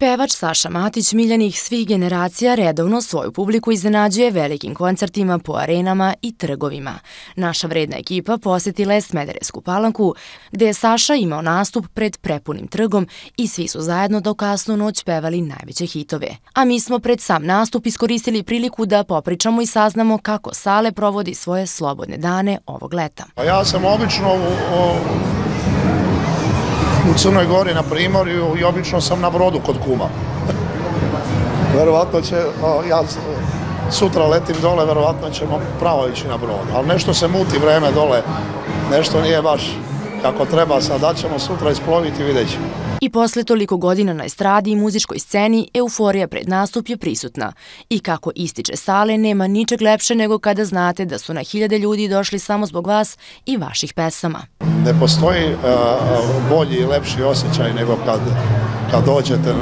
Pevač Saša Matić, miljenih svih generacija, redovno svoju publiku iznenađuje velikim koncertima po arenama i trgovima. Naša vredna ekipa posjetila je Smederesku palanku, gde je Saša imao nastup pred prepunim trgom i svi su zajedno do kasnu noć pevali najveće hitove. A mi smo pred sam nastup iskoristili priliku da popričamo i saznamo kako Sale provodi svoje slobodne dane ovog leta. Pa ja sam obično u Crnoj Gori na Primorju i obično sam na brodu kod kuma. verovatno će, ja sutra letim dole, verovatno ćemo pravo ići na brod. Ali nešto se muti vreme dole, nešto nije baš kako treba, sad da ćemo sutra isploviti, vidjet ćemo. I posle toliko godina na estradi i muzičkoj sceni, euforija pred nastup je prisutna. I kako ističe sale, nema ničeg lepše nego kada znate da su na hiljade ljudi došli samo zbog vas i vaših pesama. Ne postoji uh, bolji i lepši osjećaj nego kad, kad dođete uh,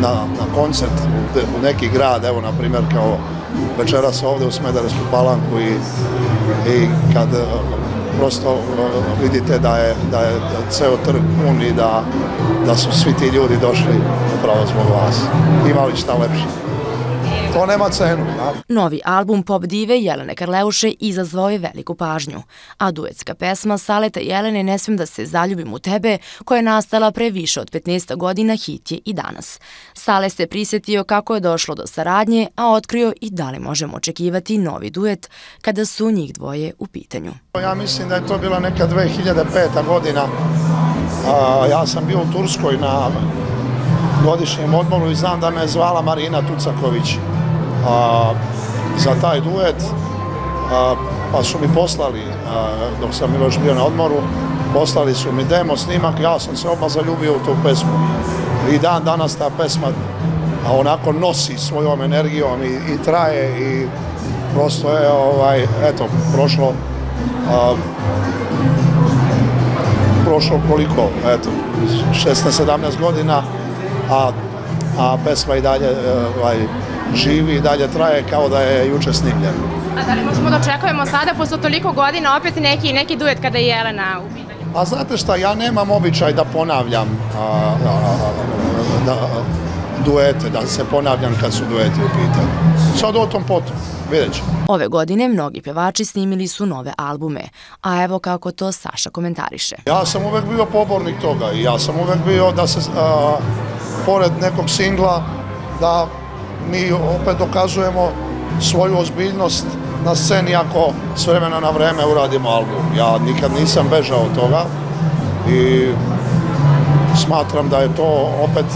na, na koncert u, neki grad, evo na primjer kao večeras ovde u Smedersku palanku i, i kad prosto e, vidite da je, da je ceo trg pun i da, da su svi ti ljudi došli upravo zbog vas. Imali šta lepše to nema cenu. Da? Novi album Pop Dive Jelene Karleuše izazvao je veliku pažnju, a duetska pesma Saleta Jelene Ne svem da se zaljubim u tebe, koja je nastala pre više od 15 godina, hit je i danas. Sale se prisjetio kako je došlo do saradnje, a otkrio i da li možemo očekivati novi duet kada su njih dvoje u pitanju. Ja mislim da je to bila neka 2005. godina. Ja sam bio u Turskoj na godišnjem odmoru i znam da me je zvala Marina Tucaković a, za taj duet, a, pa su mi poslali, a, dok sam još bio na odmoru, poslali su mi demo snimak, ja sam se oba zaljubio u tu pesmu. I dan danas ta pesma a onako nosi svojom energijom i, i traje i prosto je, ovaj, eto, prošlo a, prošlo koliko, eto, 16-17 godina, a, a pesma i dalje e, ovaj, živi i dalje traje kao da je juče snimljen. A da li možemo da očekujemo sada, posle toliko godina, opet neki, neki duet kada je Jelena u pitanju? A znate šta, ja nemam običaj da ponavljam a, a, a, da, duete, da se ponavljam kad su dueti u pitanju. Sad o tom potom, vidjet ću. Ove godine mnogi pevači snimili su nove albume, a evo kako to Saša komentariše. Ja sam uvek bio pobornik toga i ja sam uvek bio da se, a, pored nekog singla, da mi opet dokazujemo svoju ozbiljnost na sceni ako s vremena na vreme uradimo album. Ja nikad nisam bežao od toga i smatram da je to opet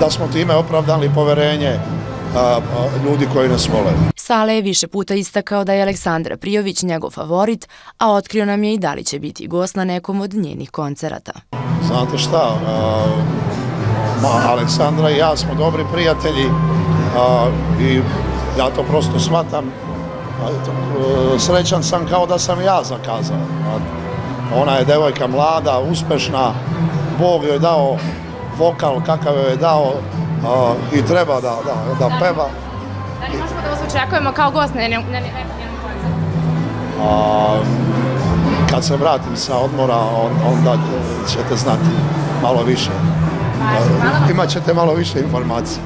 da smo time opravdali poverenje ljudi koji nas vole. Sale je više puta istakao da je Aleksandra Prijović njegov favorit, a otkrio nam je i da li će biti gost na nekom od njenih koncerata. Znate šta, Aleksandra i ja smo dobri prijatelji a, i ja to prosto shvatam. A, to, srećan sam kao da sam ja zakazao. A, ona je devojka mlada, uspešna, Bog joj dao vokal kakav joj je dao a, i treba da, da, da peva. Da li možemo da vas očekujemo kao gost na njenom koncertu? Kad se vratim sa odmora, on, onda ćete znati malo više. Imat ćete malo više informacije.